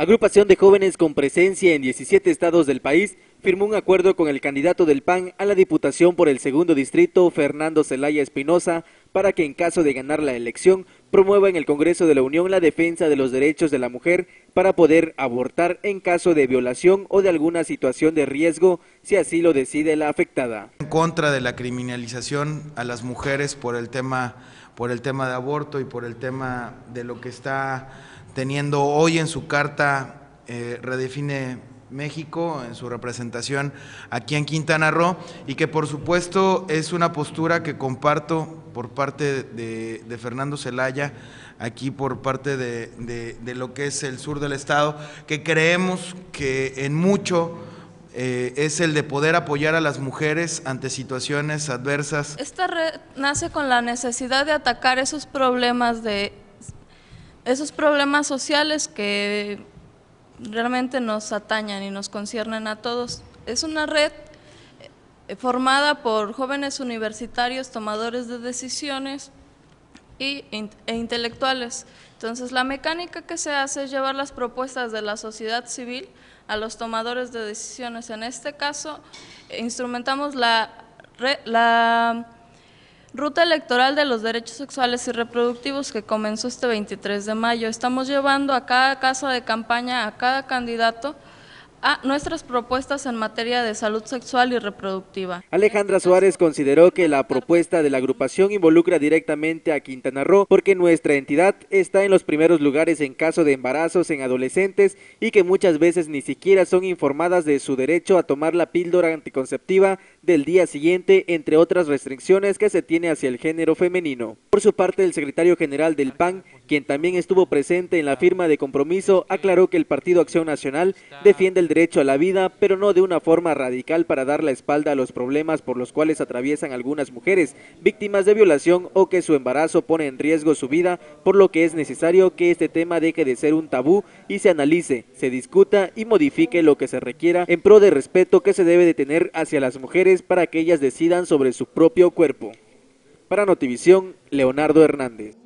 Agrupación de jóvenes con presencia en 17 estados del país firmó un acuerdo con el candidato del PAN a la Diputación por el segundo distrito, Fernando Zelaya Espinosa, para que en caso de ganar la elección promueva en el Congreso de la Unión la defensa de los derechos de la mujer para poder abortar en caso de violación o de alguna situación de riesgo si así lo decide la afectada. En contra de la criminalización a las mujeres por el tema por el tema de aborto y por el tema de lo que está teniendo hoy en su carta eh, Redefine México, en su representación aquí en Quintana Roo, y que por supuesto es una postura que comparto por parte de, Fernando Zelaya, aquí por parte de, lo que es el sur del estado, que creemos que en mucho eh, es el de poder apoyar a las mujeres ante situaciones adversas. Esta red nace con la necesidad de atacar esos problemas de esos problemas sociales que realmente nos atañan y nos conciernen a todos. Es una red eh, formada por jóvenes universitarios, tomadores de decisiones y, e intelectuales. Entonces, la mecánica que se hace es llevar las propuestas de la sociedad civil a los tomadores de decisiones. En este caso, instrumentamos la, la Ruta electoral de los derechos sexuales y reproductivos que comenzó este 23 de mayo. Estamos llevando a cada casa de campaña, a cada candidato, a nuestras propuestas en materia de salud sexual y reproductiva. Alejandra Suárez consideró que la propuesta de la agrupación involucra directamente a Quintana Roo porque nuestra entidad está en los primeros lugares en caso de embarazos en adolescentes y que muchas veces ni siquiera son informadas de su derecho a tomar la píldora anticonceptiva del día siguiente, entre otras restricciones que se tiene hacia el género femenino. Por su parte, el secretario general del PAN, quien también estuvo presente en la firma de compromiso, aclaró que el Partido Acción Nacional defiende el derecho a la vida, pero no de una forma radical para dar la espalda a los problemas por los cuales atraviesan algunas mujeres víctimas de violación o que su embarazo pone en riesgo su vida, por lo que es necesario que este tema deje de ser un tabú y se analice, se discuta y modifique lo que se requiera en pro de respeto que se debe de tener hacia las para que ellas decidan sobre su propio cuerpo. Para Notivisión, Leonardo Hernández.